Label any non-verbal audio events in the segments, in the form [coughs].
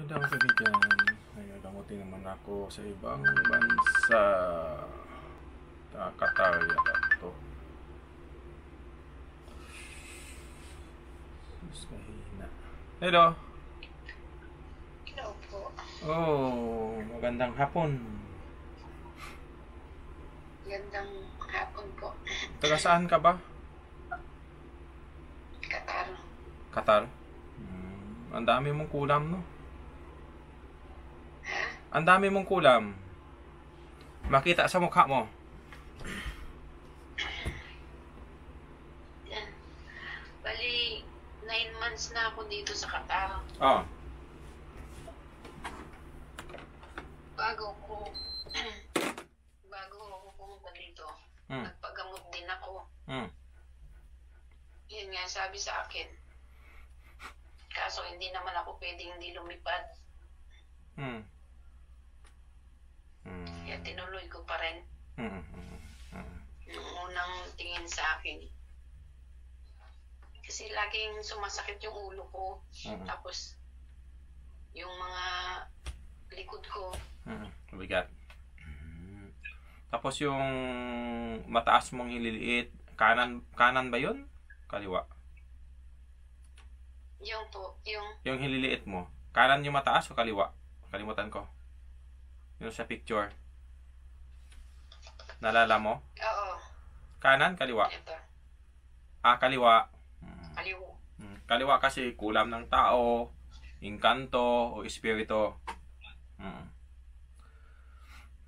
Madang kaibigan, nagagamutin naman ako sa ibang bansa. Ta Qatar yata ito. Mas kahina. Hello. Hello po. Oh, magandang hapon. Gandang hapon po. Taga saan ka ba? Qatar. Qatar. Hmm, ang dami mong kulam, no? Ang dami mong kulam. Makita sa mukha mo. Yan. Bali, nine months na ako dito sa Qatar. Oh. Bago ko, [clears throat] bago ako pumunta dito, Hmm. nagpagamot din ako. Hmm. Yan nga sabi sa akin. Kaso hindi naman ako pwedeng hindi lumipad. Hmm. Hmm. Kaya tinuloy ko pa rin Hmm. Hmm. Hmm. yung unang tingin sa akin. Kasi laging sumasakit yung ulo ko. Hmm. Tapos, yung mga likod ko, Hmm. Mabigat. Hmm. Tapos yung mataas mong hililiit, kanan kanan ba 'yun? Kaliwa. yung po, yung, Yung hililiit mo, kanan yung mataas o kaliwa? Kalimutan ko. Yung sa picture. Nalala mo? oo, Kanan, kaliwa. ito, Ah, kaliwa. Hmm. kaliw. Hmm. Kaliwa kasi kulam ng tao, inkanto o espiritu. Hmm.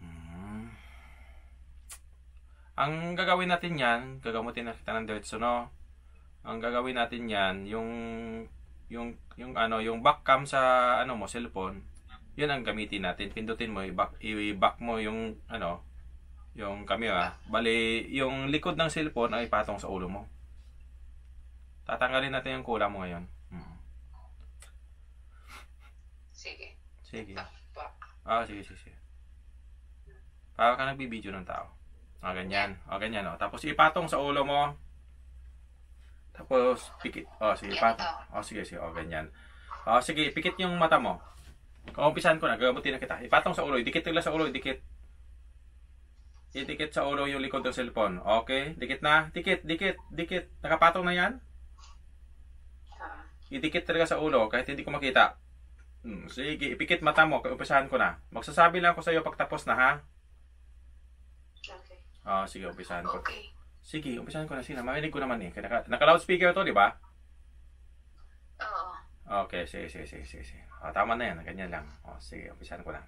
Hmm. Ang gagawin natin yan, gagamutin na kita ng diretso, no? Ang gagawin natin yan, yung yung yung ano, yung back cam sa ano mo, cellphone. 'Yun ang gamitin natin. Pindutin mo, i-back, i-back mo yung ano, yung camera. Bali, yung likod ng cellphone ay patong sa ulo mo. Tatanggalin natin yung kulam mo ngayon. Hmm. Sige, Sige. Ah, sige, sige, sige. Para ka nagbibideo ng tao. Ah, ganyan. Ah, ganyan, oh. Tapos ipatong sa ulo mo. Tapos, pikit. Oh, sige, patong. Oh, sige, sige. Oh, ganyan. Oh, sige, pikit yung mata mo. Kaumpisan ko na, gagamutin na kita. Ipatong sa ulo. Idikit nila sa ulo, idikit. Idikit sa ulo yung likod ng cellphone. Okay? Dikit na. Dikit, dikit, dikit. Nakapatong na yan? Ah, idikit talaga sa ulo kahit hindi ko makita. Hmm, sige, ipikit mata mo, umpisahan ko na. Magsasabi lang ako sa iyo pag tapos na ha. okay. Ah, sige, umpisahan ko. Okay. Sige, umpisahan ko na. Sige, marinig ko naman eh. Naka, naka-loudspeaker to, di ba? Okay, sige, sige, sige, sige. sige. Ah, tama na yan, ganyan lang. Oh, sige, umpisahan ko na.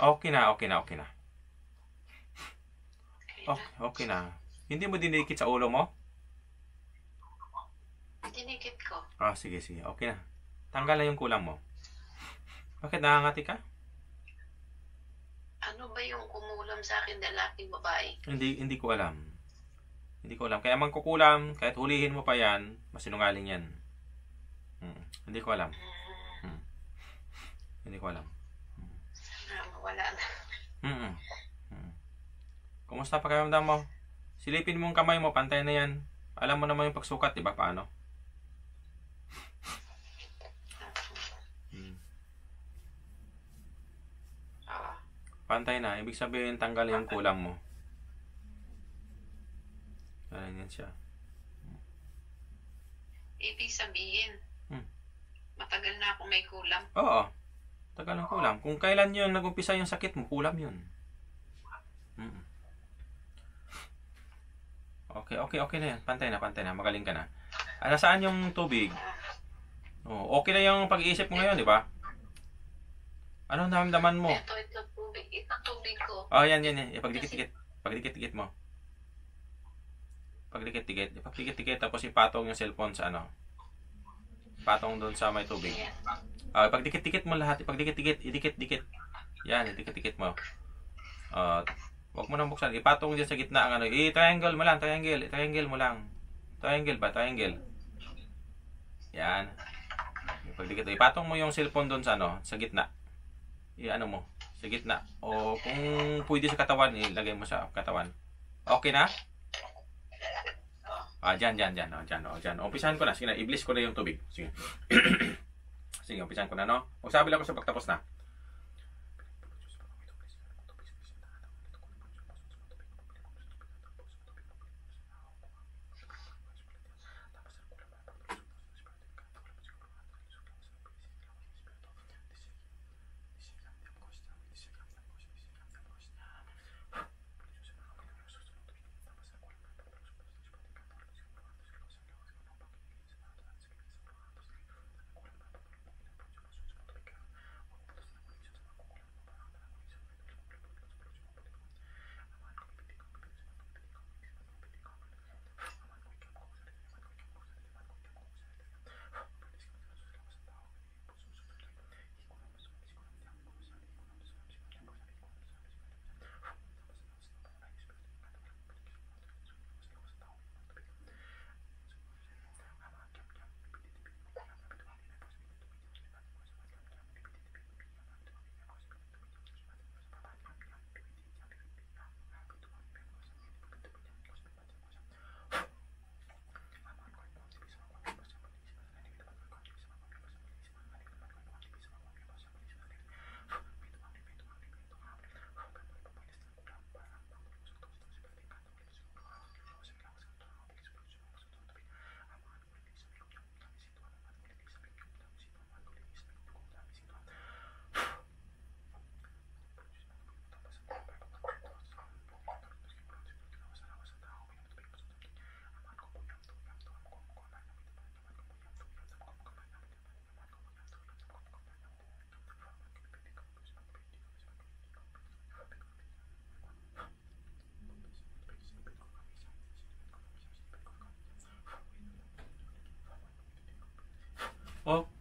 Okay na, okay na, okay na. Okay. Okay, na. Hindi mo dinikit sa ulo mo? Tinikit ko. Ah, sige, sige. Okay na. Tanggal na yung kulang mo. Bakit nakangati ka? Ano ba yung kumulam sa akin lalaking babae? Hindi, hindi ko alam. Hindi ko alam. Kaya mangkukulam, kahit hulihin mo pa yan, masinungaling yan. Hmm. Hindi ko alam. Hmm, Hindi ko alam. Mawala na. Mm mm. Kumusta pakiramdam mo? Silipin mo yung kamay mo, pantay na yan. Alam mo naman yung pagsukat, di ba? Paano? Mm. Pantay na. Ibig sabihin, tanggal yung kulam mo. Ayan yan siya. ibig sabihin, Hmm. matagal na ako may kulam. Oo. Tagal ng kulam. Kung kailan yun nag-umpisa yung sakit mo, kulam yun. Mm. Okay, okay, okay na yan. Pantay na, pantay na. Magaling ka na. Ah, nasaan yung tubig? Oh, okay na yung pag-iisip mo ngayon, di ba? Anong naramdaman mo? Ito, ito, tubig. Ito, tubig ko. Oh, yan, yan, yan. Pagdikit-dikit. Pagdikit-dikit mo. Pagdikit-dikit. Pagdikit-dikit. Tapos ipatong yung cellphone sa ano. Patong doon sa may tubig. Ayan. Ah, pagdikit-dikit mo lahat. Pagdikit-dikit. Idikit-dikit. Yan, idikit-dikit mo. Ah, wag mo nang buksan. Ipatong dyan sa gitna ang ano. I-triangle mo lang. Triangle. I-triangle mo lang. Triangle ba? Triangle. Yan. Pagdikit. Ipatong mo yung cellphone doon sa ano. Sa gitna. I-ano mo. Sa gitna. O kung pwede sa katawan, ilagay mo sa katawan. Okay na? Ah, dyan, dyan, dyan. Oh, dyan, oh, dyan. Umpisahan ko na. Sige na, i-bliss ko na yung tubig. Sige. [coughs] Sige, umpisahan ko na, no? Magsabi lang ako sa pagtapos na.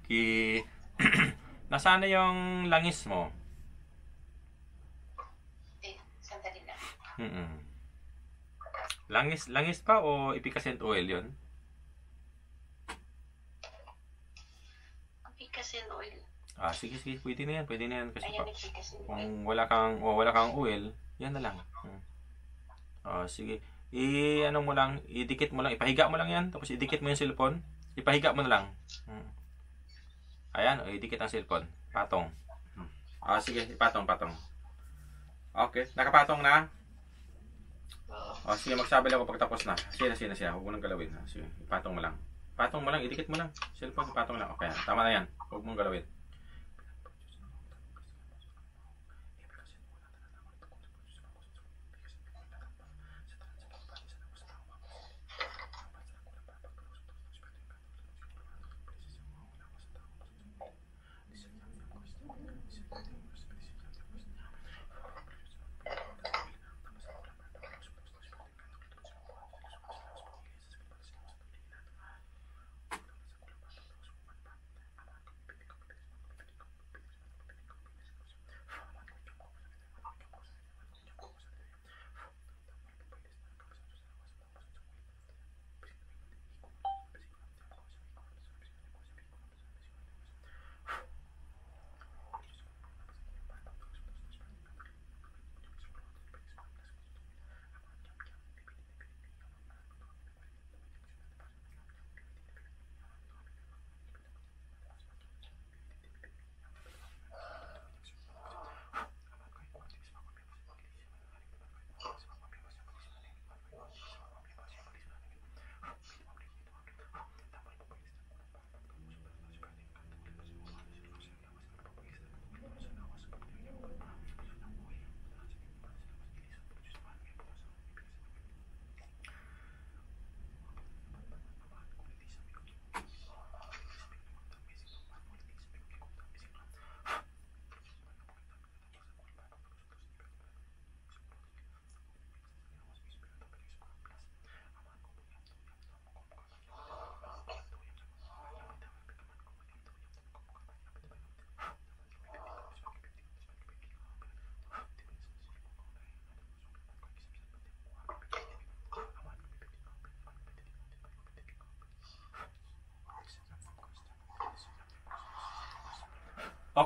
Okay. [clears throat] Nasaan na yung langis mo? Eh, sandali lang. Mm Langis, langis pa o epicacent oil yon? Picasin oil. Ah, sige, sige. Pwede na yan. Pwede na yan. Kasi Ayan, pa, kung wala kang, o wala kang oil, yan na lang. Hmm. Ah, sige. I, ano mo lang, idikit mo lang, ipahiga mo lang yan. Tapos idikit mo yung cellphone. Ipahiga mo na lang. Hmm. Ayan, o, idikit ang cellphone. Patong. Hmm. Ah, sige. Ipatong, patong. Okay. Nakapatong na? O, sige, magsabi lang ako pagtapos na. Sige na, sige na siya. Huwag mo nang galawin. Ha? Sige, ipatong mo lang. Patong mo lang, idikit mo lang. Cellphone, ipatong lang. Okay, tama na yan. Huwag mong galawin.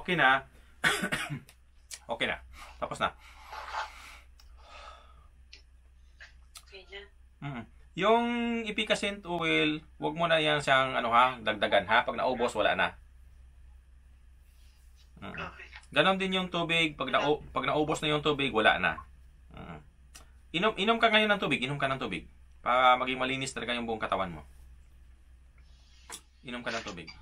Okay na. [coughs] okay na. Tapos na. Okay na. Mm. Yung ipicacent oil, wag mo na yan siyang ano ha, dagdagan ha. Pag naubos, wala na. Mm. Okay. Ganon din yung tubig. Pag, na, pag naubos na yung tubig, wala na. Mm. Inom, inom ka ngayon ng tubig. Inom ka ng tubig. Para maging malinis talaga yung buong katawan mo. Inom ka ng tubig.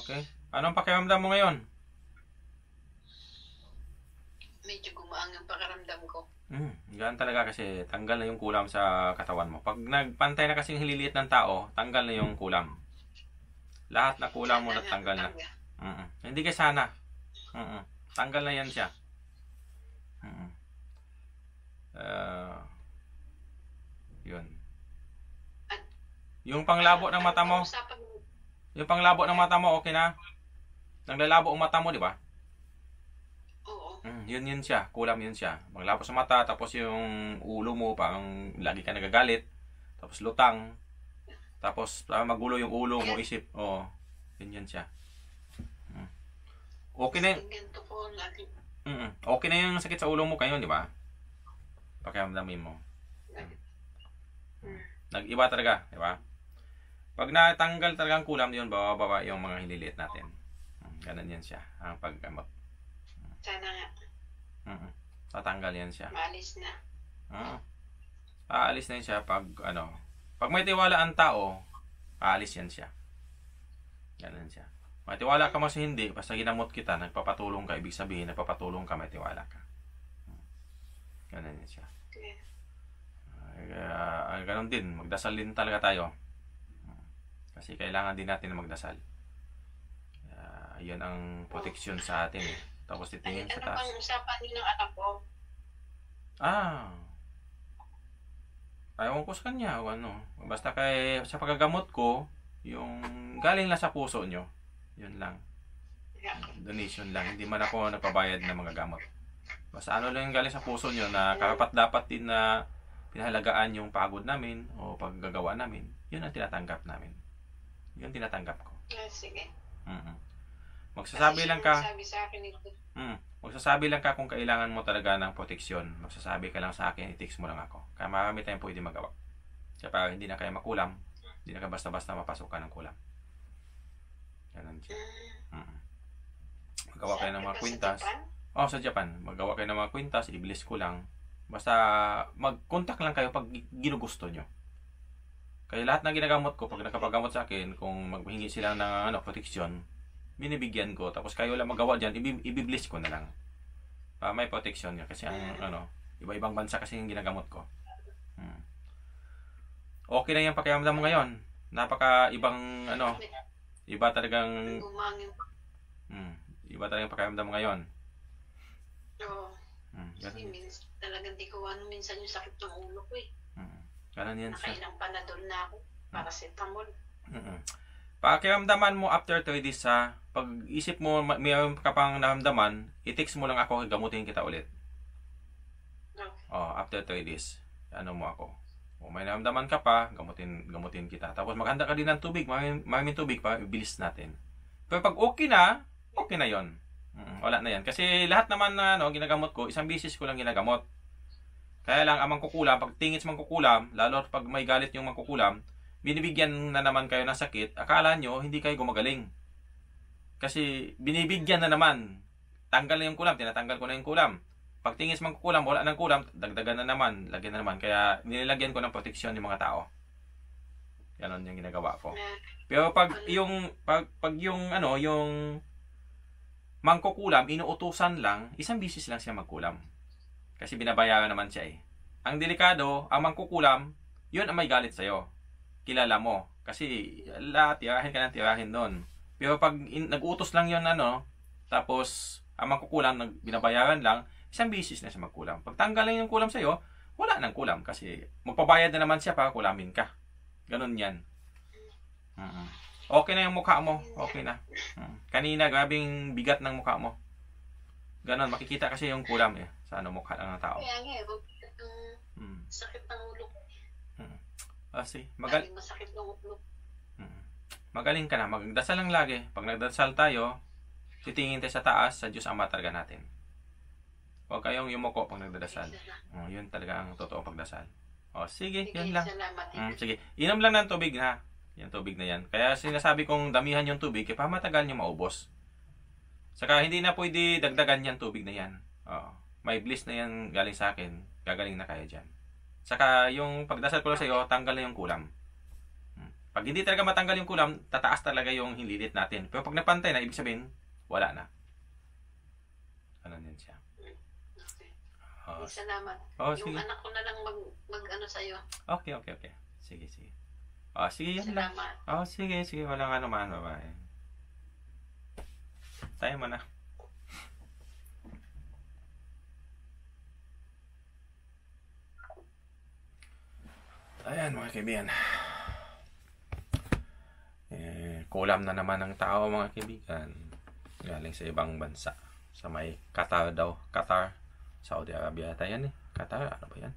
Okay. Anong pakiramdam mo ngayon? Medyo gumaang yung pakiramdam ko. Hmm, ganun talaga kasi tanggal na yung kulam sa katawan mo. Pag nagpantay na kasing hililiit ng tao, tanggal na yung kulam. Lahat na kulam mo natanggal na. matanggal. Mm Hindi ka sana. Mm Tanggal na yan siya. Mm Uh, yun. Yung panglabo ng mata mo, Usapan mo. Yung panglabo ng mata mo, okay na? Naglalabo ang mata mo, di ba? Oo. Mm, yun yun siya, kulam yun siya. Manglapos sa mata, tapos yung ulo mo, parang lagi ka nagagalit. Tapos lutang. Tapos parang magulo yung ulo mo, isip. Oo, yun yun siya. Mm. Okay na yun. Mm, okay na yung sakit sa ulo mo kayo, di ba? Pakiramdamin mo. Hmm. Nag-iba talaga, di ba? Pag natanggal talaga ang kulam, yun, baba-baba yung mga hililiit natin. Mm, ganun yan siya, ang paggamot. Sana nga. Mm, tatanggal yan siya. Maalis na. Oo. Aalis na yun siya pag ano, pag may tiwala ang tao, aalis yan siya. Ganun siya. May tiwala ka mas hindi, basta ginamot kita, nagpapatulong ka, ibig sabihin, nagpapatulong ka, may tiwala ka. Hmm. Ganun yan siya. Okay. Kaya, ganun din, magdasal din talaga tayo. Kasi kailangan din natin na magdasal. Kaya, yun ang protection sa atin eh. Tapos Ano, titingin sa ano taas. bang usapan niyo ng anak ko? Ah. Ayaw ko sa kanya o ano. Basta kay sa paggagamot ko, yung galing lang sa puso nyo. Yun lang. Donation lang. Hindi man ako nagpabayad ng mga gamot. Basta ano lang yung galing sa puso nyo na karapat dapat din na pinahalagaan yung pagod namin o paggagawa namin. Yun ang tinatanggap namin. Yun tinatanggap ko. Ah, sige. mm Magsasabi lang ka. Sabi sa akin ito. Mm. Magsasabi lang ka kung kailangan mo talaga ng proteksyon. Magsasabi ka lang sa akin, i-text mo lang ako. Kaya marami tayong pwede magawa. Kaya para hindi na kayo makulam, hindi na ka basta-basta mapasukan ng kulam. Ganun siya. Mm. Magawa kayo ng mga kwintas. Oh, sa Japan. Magawa kayo ng mga kwintas, i-bless ko lang. Basta mag-contact lang kayo pag ginugusto nyo. Kaya lahat ng ginagamot ko, pag nakapagamot sa akin, kung maghingi sila ng ano, proteksyon, binibigyan ko. Tapos kayo lang magawa dyan, ibi- ibibless ko na lang. Para may protection nyo. Kasi ang ano, iba-ibang bansa kasi yung ginagamot ko. Hmm. Okay na yung pakiramdam mo ngayon. Napaka ibang ano, iba talagang hmm, iba talagang pakiramdam mo ngayon. Oo. Hmm, Kasi minsan talagang di ko ano minsan yung sakit ng ulo ko eh. Hmm, ganun yan siya. Nakailang panadol na ako. Paracetamol. Mm-mm. Pakiramdaman mo after 3 days ha, pag isip mo ma- mayroon ka pang naramdaman, i-text mo lang ako, gamutin kita ulit. Okay. Oh, after 3 days, ano mo ako. O may naramdaman ka pa, gamutin gamutin kita. Tapos maghanda ka din ng tubig, maraming, maraming tubig para ibilis natin. Pero pag okay na, okay na 'yon. Mm, wala na yan. Kasi lahat naman na ano, ginagamot ko, isang bisis ko lang ginagamot. Kaya lang, ang mangkukulam, pag tingin sa mangkukulam, lalo pag may galit yung mangkukulam, binibigyan na naman kayo ng sakit, akala nyo hindi kayo gumagaling. Kasi binibigyan na naman. Tanggal na yung kulam, tinatanggal ko na yung kulam. Pag tingin sa mangkukulam, wala nang kulam, dagdagan na naman, lagyan na naman. Kaya nilagyan ko ng proteksyon yung mga tao. Ganon yung ginagawa ko. Pero pag yung pag, pag yung ano, yung mangkukulam, inuutusan lang, isang bisis lang siya magkulam. Kasi binabayaran naman siya eh. Ang delikado, ang mangkukulam, yun ang may galit sa'yo. Kilala mo. Kasi lahat, tirahin ka ng tirahin doon. Pero pag in, nag-utos lang yun ano, tapos ang mangkukulam, nag, binabayaran lang, isang bisis na siya magkulam. Pag tanggal lang yung kulam sa'yo, wala nang kulam. Kasi magpabayad na naman siya para kulamin ka. Ganon yan. Mm-mm. Okay na yung mukha mo. Okay na. Hmm. Kanina, grabing bigat ng mukha mo. Ganon, makikita kasi yung kulam eh. Sa ano mukha lang ng tao. Kaya nga, eh, wag ang Hmm. sakit ng ulo. ko. Ah, see, magal Laging masakit ng ulo. Hmm. Magaling ka na. Magdasal lang lagi. Pag nagdasal tayo, titingin tayo sa taas, sa Diyos ang talaga natin. Huwag kayong yumuko pag nagdadasal. Oh, yun talaga ang totoong pagdasal. Oh, sige, Sige, yun lang. salamat. Mm, sige. Inom lang ng tubig ha. Yung tubig na yan. Kaya sinasabi kong damihan yung tubig, kaya pamatagal nyo maubos. Saka hindi na pwede dagdagan yan tubig na yan. Oo. May bliss na yan galing sa akin. Gagaling na kaya dyan. Saka yung pagdasal ko lang sa iyo, tanggal na yung kulam. Mm. Pag hindi talaga matanggal yung kulam, tataas talaga yung hililit natin. Pero pag napantay na, ibig sabihin, wala na. Ano yan siya. Oo. Salamat. Oh, yung sige. anak ko na lang mag, mag ano sa'yo. Okay, okay, okay. Sige, sige. Oh, sige, yan lang. Salamat. Oh, sige, sige. Walang ano man, babae. Tayo mo na. Ayan, mga kaibigan. Eh, kulam na naman ng tao, mga kaibigan. Galing sa ibang bansa. Sa may Qatar daw. Qatar. Saudi Arabia ata yan eh. Qatar, ano ba yan?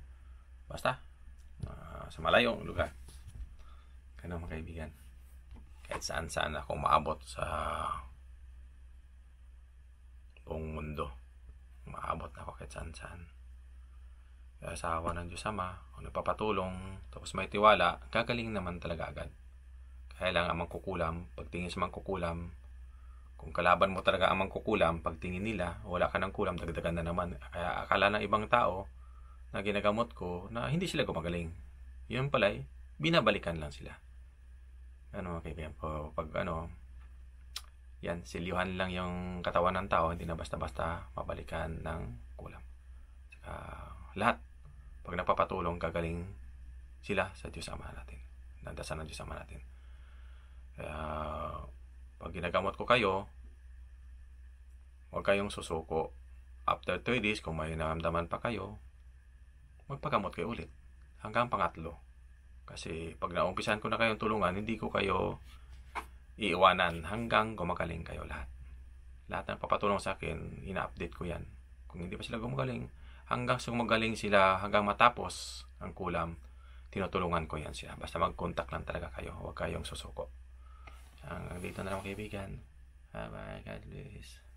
Basta. ah, sa malayong lugar. Ganun mga kaibigan. Kahit saan saan ako maabot sa buong mundo. Maabot ako kahit saan saan. Kaya sa awa ng Diyos Ama, kung nagpapatulong, tapos may tiwala, gagaling naman talaga agad. Kaya lang ang mangkukulam, pagtingin sa mangkukulam, kung kalaban mo talaga ang mangkukulam, pagtingin nila, wala ka ng kulam, dagdagan na naman. Kaya akala ng ibang tao na ginagamot ko na hindi sila gumagaling. Yun pala, eh, binabalikan lang sila ano mga kaibigan po, pag ano, yan, silyuhan lang yung katawan ng tao, hindi na basta-basta mabalikan ng kulam. Saka, lahat, pag napapatulong, gagaling sila sa Diyos Ama natin. Nandasan ng Diyos Ama natin. Kaya, pag ginagamot ko kayo, huwag kayong susuko. After 3 days, kung may naramdaman pa kayo, magpagamot kayo ulit. Hanggang pangatlo. Kasi pag naumpisan ko na kayong tulungan, hindi ko kayo iiwanan hanggang gumagaling kayo lahat. Lahat ng papatulong sa akin, ina-update ko yan. Kung hindi pa sila gumagaling, hanggang gumagaling sila, hanggang matapos ang kulam, tinutulungan ko yan sila. Basta mag-contact lang talaga kayo. Huwag kayong susuko. Hanggang dito na lang kaibigan. Bye-bye. God bless.